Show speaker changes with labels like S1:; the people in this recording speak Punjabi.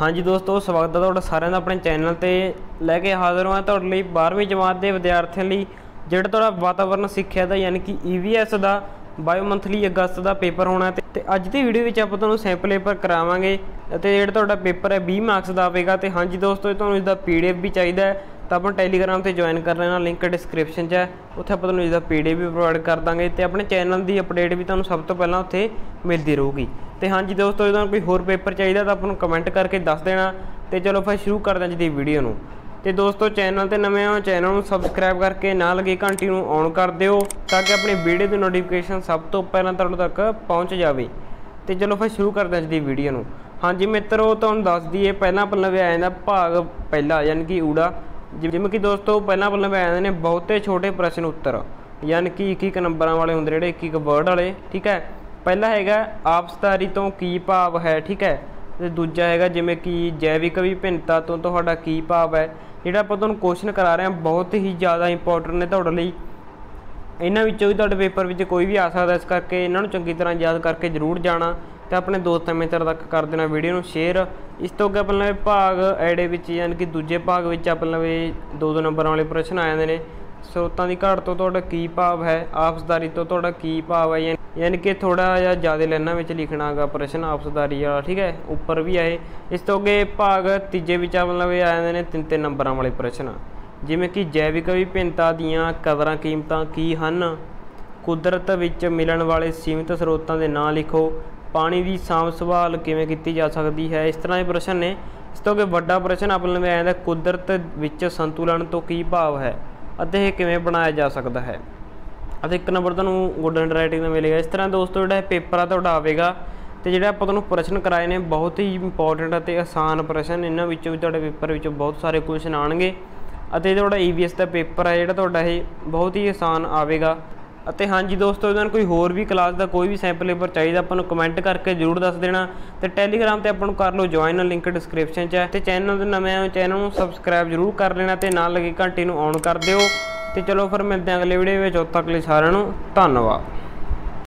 S1: ਹਾਂਜੀ ਦੋਸਤੋ, ਸਵਾਗਤ ਹੈ ਤੁਹਾਡਾ ਸਾਰਿਆਂ ਦਾ ਆਪਣੇ ਚੈਨਲ ਤੇ। ਲੈ ਕੇ ਹਾਜ਼ਰ ਹਾਂ ਤੁਹਾਡੇ ਲਈ 12ਵੀਂ ਜਮਾਤ ਦੇ ਵਿਦਿਆਰਥੀਆਂ ਲਈ, ਜਿਹੜਾ ਤੁਹਾਡਾ ਵਾਤਾਵਰਣ ਸਿੱਖਿਆ ਦਾ ਯਾਨੀ ਕਿ EVS ਦਾ ਬਾਇਓ ਮੰਥਲੀ ਅਗਸਤ ਦਾ ਪੇਪਰ ਹੋਣਾ ਤੇ ਅੱਜ ਦੀ ਵੀਡੀਓ ਵਿੱਚ ਆਪਾਂ ਤੁਹਾਨੂੰ ਸੈਂਪਲ ਪੇਪਰ ਕਰਾਵਾਂਗੇ ਅਤੇ ਜਿਹੜਾ ਤੁਹਾਡਾ ਪੇਪਰ ਹੈ 20 ਮਾਰਕਸ ਦਾ ਆਵੇਗਾ ਤੇ ਹਾਂਜੀ ਦੋਸਤੋ, ਇਹ ਤੁਹਾਨੂੰ ਇਸਦਾ PDF ਵੀ ਚਾਹੀਦਾ ਹੈ। ਤਾਂ ਆਪਾਂ ਟੈਲੀਗ੍ਰਾਮ ਤੇ ਜੁਆਇਨ ਕਰ ਲੈਣਾ ਲਿੰਕ ਡਿਸਕ੍ਰਿਪਸ਼ਨ 'ਚ ਹੈ। ਉੱਥੇ ਆਪਾਂ ਤੁਹਾਨੂੰ ਇਸਦਾ PDF ਵੀ ਪ੍ਰੋਵਾਈਡ ਕਰ ਦਾਂਗੇ ਤੇ ਆਪਣੇ ਚੈਨਲ ਦੀ ਅਪਡੇਟ ਵੀ ਤੁਹਾਨੂੰ ਸਭ ਤੋਂ ਪਹਿਲਾਂ ਉੱਥੇ ਮਿਲਦੀ ਰਹੂਗੀ। ਤੇ ਹਾਂਜੀ ਦੋਸਤੋ ਜਦੋਂ ਕੋਈ ਹੋਰ ਪੇਪਰ ਚਾਹੀਦਾ ਤਾਂ ਆਪਾਂ ਨੂੰ ਕਮੈਂਟ ਕਰਕੇ ਦੱਸ ਦੇਣਾ ਤੇ ਚਲੋ ਫਿਰ ਸ਼ੁਰੂ ਕਰਦੇ ਹਾਂ ਜੀ ਦੀ ਵੀਡੀਓ ਨੂੰ। ਤੇ ਦੋਸਤੋ ਚੈਨਲ ਤੇ ਨਵੇਂ ਹੋ ਚੈਨਲ ਨੂੰ ਸਬਸਕ੍ਰਾਈਬ ਕਰਕੇ ਨਾਲ ਲੱਗੀ ਘੰਟੀ ਨੂੰ ਔਨ ਕਰ ਦਿਓ ਤਾਂ ਕਿ ਆਪਣੀ ਵੀਡੀਓ ਦੀ ਨੋਟੀਫਿਕੇਸ਼ਨ ਸਭ ਤੋਂ ਪਹਿਲਾਂ ਤੁਹਾਡੇ ਤੱਕ ਪਹੁੰਚ ਜਾਵੇ। ਤੇ ਚਲੋ ਫਿਰ ਸ਼ੁਰੂ ਕਰਦੇ ਹਾਂ ਅੱਜ ਦੀ ਵੀਡੀਓ ਨੂੰ। ਹਾਂਜੀ ਮਿੱਤਰੋ, ਤੁਹਾਨੂੰ ਦੱਸ ਦਈਏ, ਪਹਿਲਾਂ ਪੱਲਵੇ ਆ ਜਾਂਦਾ ਭਾਗ ਪਹਿਲਾ, ਯਾਨੀ ਕਿ ਊੜਾ। ਜਿਵੇਂ ਕਿ ਦੋਸਤੋ ਪਹਿਲਾਂ ਪਹਿਲਾਂ ਆ ਆਉਂਦੇ ਨੇ ਬਹੁਤੇ ਛੋਟੇ ਪ੍ਰਸ਼ਨ ਉੱਤਰ। ਯਾਨੀ ਕਿ ਇੱਕ ਇੱਕ ਨੰਬਰਾਂ ਵਾਲੇ ਹੁੰਦੇ ਜਿਹੜੇ ਇੱਕ ਇੱਕ ਵਰਡ ਵਾਲੇ, ਠੀਕ ਹੈ? ਪਹਿਲਾ ਹੈਗਾ ਆਪਸਦਾਰੀ ਤੋਂ ਕੀ ਭਾਵ ਹੈ, ਠੀਕ ਹੈ? ਤੇ ਦੂਜਾ ਹੈਗਾ ਜਿਵੇਂ ਕਿ ਜੈਵਿਕ ਵਿਭਿੰਨਤਾ ਤੋਂ ਤੁਹਾਡਾ ਕੀ ਭਾਵ ਹੈ? ਜਿਹੜਾ ਆਪਾਂ ਤੁਹਾਨੂੰ ਕੁਐਸਚਨ ਕਰਾ ਰਹੇ ਹਾਂ, ਬਹੁਤ ਹੀ ਜ਼ਿਆਦਾ ਇੰਪੋਰਟੈਂਟ ਨੇ ਤੁਹਾਡੇ ਲਈ। ਇਹਨਾਂ ਵਿੱਚੋਂ ਵੀ ਤੁਹਾਡੇ ਪੇਪਰ ਵਿੱਚ ਕੋਈ ਵੀ ਆ ਸਕਦਾ, ਇਸ ਕਰਕੇ ਇਹਨਾਂ ਨੂੰ ਚੰਗੀ ਤਰ੍ਹਾਂ ਯਾਦ ਕਰਕੇ ਜ਼ਰੂਰ ਜਾਣਾ। ਤੇ ਆਪਣੇ ਦੋਸਤਾਂ ਮਿੱਤਰ ਤੱਕ ਕਰ ਦੇਣਾ ਵੀਡੀਓ ਨੂੰ ਸ਼ੇਅਰ ਇਸ ਤੋਂ ਅੱਗੇ ਆਪਾਂ ਲਵੇ ਭਾਗ ਐਡੇ ਵਿੱਚ ਯਾਨੀ ਕਿ ਦੂਜੇ ਭਾਗ ਵਿੱਚ ਆਪਾਂ ਲਵੇ ਦੋ ਦੋ ਨੰਬਰਾਂ ਵਾਲੇ ਪ੍ਰਸ਼ਨ ਆ ਜਾਂਦੇ ਨੇ। ਸਰੋਤਾਂ ਦੀ ਘਾਟ ਤੋਂ ਤੁਹਾਡਾ ਕੀ ਭਾਵ ਹੈ? ਆਪਸਦਾਰੀ ਤੋਂ ਤੁਹਾਡਾ ਕੀ ਭਾਵ ਹੈ? ਯਾਨੀ ਕਿ ਥੋੜਾ ਜਿਹਾ ਜ਼ਿਆਦਾ ਲਾਈਨਾਂ ਵਿੱਚ ਲਿਖਣਾਗਾ ਪ੍ਰਸ਼ਨ, ਆਪਸਦਾਰੀ ਵਾਲਾ, ਠੀਕ ਹੈ? ਉੱਪਰ ਵੀ ਆਏ ਇਸ ਤੋਂ ਅੱਗੇ ਭਾਗ ਤੀਜੇ ਵਿੱਚ ਆਪਾਂ ਲਵੇ ਆ ਜਾਂਦੇ ਨੇ ਤਿੰਨ ਤਿੰਨ ਨੰਬਰਾਂ ਵਾਲੇ ਪ੍ਰਸ਼ਨ। ਜਿਵੇਂ ਕਿ ਜੈਵਿਕ ਵਿਭਿੰਨਤਾ ਦੀਆਂ ਕਦਰਾਂ ਕੀਮਤਾਂ ਕੀ ਹਨ? ਕੁਦਰਤ ਵਿੱਚ ਮਿਲਣ ਵਾਲੇ ਸੀਮਿਤ ਸਰੋਤਾਂ ਦੇ ਨਾਂ ਲਿਖੋ। ਪਾਣੀ ਦੀ ਸਾਂਭ ਸੰਭਾਲ ਕਿਵੇਂ ਕੀਤੀ ਜਾ ਸਕਦੀ ਹੈ? ਇਸ ਤਰ੍ਹਾਂ ਦੇ ਪ੍ਰਸ਼ਨ ਨੇ। ਇਸ ਤੋਂ ਅੱਗੇ ਵੱਡਾ ਪ੍ਰਸ਼ਨ ਆਪਣੇ ਲਈ ਆਇਆ ਕੁਦਰਤ ਵਿੱਚ ਸੰਤੁਲਨ ਤੋਂ ਕੀ ਭਾਵ ਹੈ ਅਤੇ ਇਹ ਕਿਵੇਂ ਬਣਾਇਆ ਜਾ ਸਕਦਾ ਹੈ? ਅਤੇ ਇੱਕ ਨੰਬਰ ਤੁਹਾਨੂੰ ਗੋਲਡਨ ਰਾਈਟਿੰਗ ਦਾ ਮਿਲੇਗਾ। ਇਸ ਤਰ੍ਹਾਂ ਦੋਸਤੋ, ਜਿਹੜਾ ਇਹ ਪੇਪਰ ਆ ਤੁਹਾਡਾ ਆਵੇਗਾ ਤੇ ਜਿਹੜਾ ਆਪਾਂ ਤੁਹਾਨੂੰ ਪ੍ਰਸ਼ਨ ਕਰਾਏ ਨੇ, ਬਹੁਤ ਹੀ ਇੰਪੋਰਟੈਂਟ ਅਤੇ ਆਸਾਨ ਪ੍ਰਸ਼ਨ ਇਹਨਾਂ ਵਿੱਚੋਂ ਵੀ ਤੁਹਾਡੇ ਪੇਪਰ ਵਿੱਚੋਂ ਬਹੁਤ ਸਾਰੇ ਕੁਐਸਚਨ ਆਣਗੇ ਅਤੇ ਤੁਹਾਡਾ EVS ਦਾ ਪੇਪਰ ਹੈ ਜਿਹੜਾ ਤੁਹਾਡਾ ਇਹ ਬਹੁਤ ਹੀ ਆਸਾਨ ਆਵੇਗਾ। ਅਤੇ ਹਾਂਜੀ ਦੋਸਤੋ, ਇਹਨਾਂ ਨੂੰ ਕੋਈ ਹੋਰ ਵੀ ਕਲਾਸ ਦਾ ਕੋਈ ਵੀ ਸੈਂਪਲ ਪੇਪਰ ਚਾਹੀਦਾ, ਆਪਾਂ ਨੂੰ ਕਮੈਂਟ ਕਰਕੇ ਜਰੂਰ ਦੱਸ ਦੇਣਾ। ਤੇ ਟੈਲੀਗ੍ਰਾਮ ਤੇ ਆਪਾਂ ਨੂੰ ਕਰ ਲਓ ਜੁਆਇਨ ਲਿੰਕ ਡਿਸਕ੍ਰਿਪਸ਼ਨ 'ਚ ਹੈ। ਤੇ ਚੈਨਲ ਦੇ ਨਵੇਂ ਆਏ ਚੈਨਲ ਨੂੰ ਸਬਸਕ੍ਰਾਈਬ ਜਰੂਰ ਕਰ ਲੈਣਾ ਤੇ ਨਾਲ ਲੱਗੀ ਘੰਟੀ ਨੂੰ ਔਨ ਕਰ ਦਿਓ। ਤੇ ਚਲੋ ਫਿਰ ਮਿਲਦੇ ਹਾਂ ਅਗਲੇ ਵੀਡੀਓ ਵਿੱਚ, ਉਦੋਂ ਤੱਕ ਲਈ ਸਾਰਿਆਂ ਨੂੰ ਧੰਨਵਾਦ।